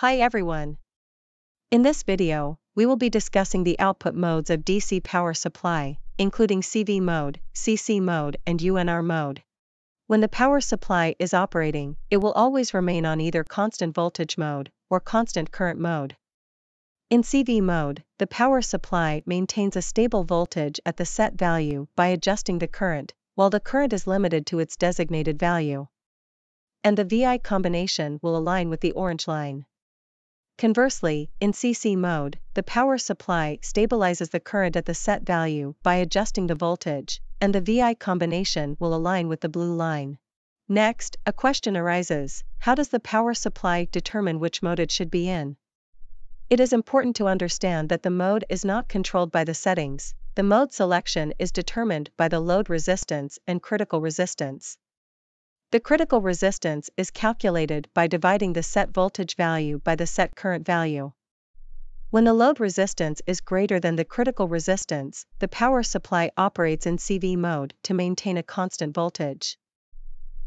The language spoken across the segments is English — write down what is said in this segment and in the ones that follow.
Hi everyone. In this video, we will be discussing the output modes of DC power supply, including CV mode, CC mode, and UNR mode. When the power supply is operating, it will always remain on either constant voltage mode or constant current mode. In CV mode, the power supply maintains a stable voltage at the set value by adjusting the current, while the current is limited to its designated value. And the VI combination will align with the orange line. Conversely, in CC mode, the power supply stabilizes the current at the set value by adjusting the voltage, and the VI combination will align with the blue line. Next, a question arises, how does the power supply determine which mode it should be in? It is important to understand that the mode is not controlled by the settings, the mode selection is determined by the load resistance and critical resistance. The critical resistance is calculated by dividing the set voltage value by the set current value. When the load resistance is greater than the critical resistance, the power supply operates in CV mode to maintain a constant voltage.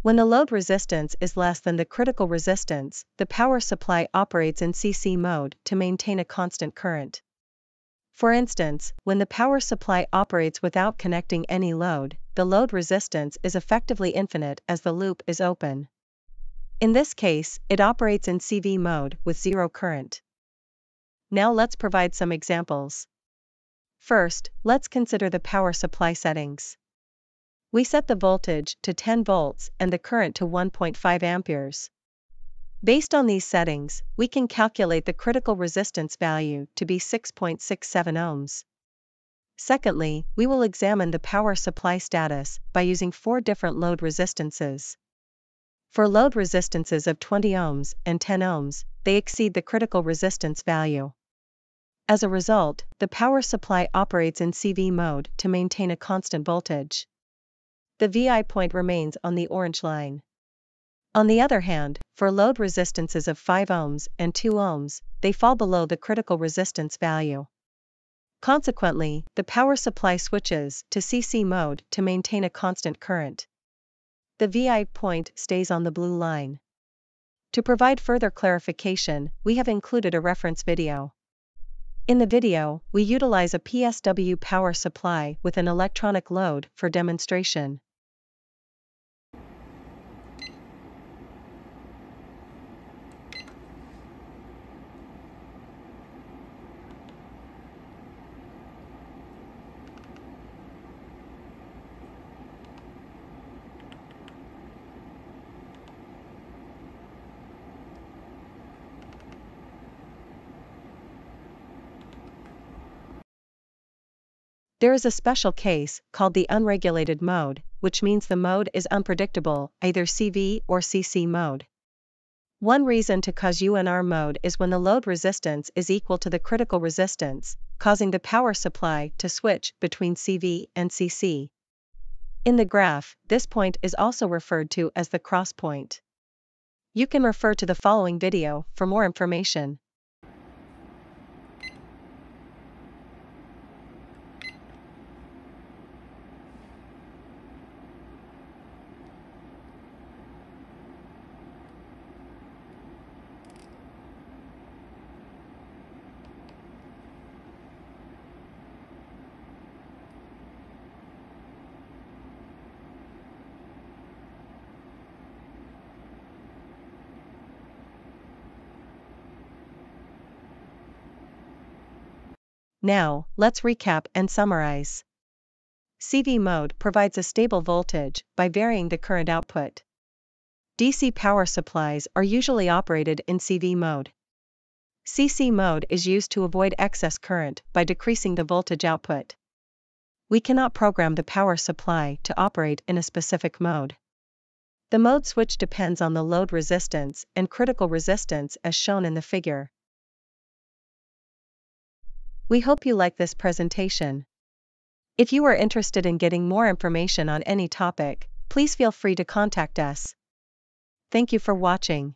When the load resistance is less than the critical resistance, the power supply operates in CC mode to maintain a constant current. For instance, when the power supply operates without connecting any load, the load resistance is effectively infinite as the loop is open. In this case, it operates in CV mode with zero current. Now let's provide some examples. First, let's consider the power supply settings. We set the voltage to 10 volts and the current to 1.5 amperes. Based on these settings, we can calculate the critical resistance value to be 6.67 ohms. Secondly, we will examine the power supply status by using four different load resistances. For load resistances of 20 ohms and 10 ohms, they exceed the critical resistance value. As a result, the power supply operates in CV mode to maintain a constant voltage. The VI point remains on the orange line. On the other hand, for load resistances of 5 ohms and 2 ohms, they fall below the critical resistance value. Consequently, the power supply switches to CC mode to maintain a constant current. The VI point stays on the blue line. To provide further clarification, we have included a reference video. In the video, we utilize a PSW power supply with an electronic load for demonstration. There is a special case, called the unregulated mode, which means the mode is unpredictable, either CV or CC mode. One reason to cause UNR mode is when the load resistance is equal to the critical resistance, causing the power supply to switch between CV and CC. In the graph, this point is also referred to as the cross point. You can refer to the following video for more information. Now, let's recap and summarize. CV mode provides a stable voltage by varying the current output. DC power supplies are usually operated in CV mode. CC mode is used to avoid excess current by decreasing the voltage output. We cannot program the power supply to operate in a specific mode. The mode switch depends on the load resistance and critical resistance as shown in the figure. We hope you like this presentation. If you are interested in getting more information on any topic, please feel free to contact us. Thank you for watching.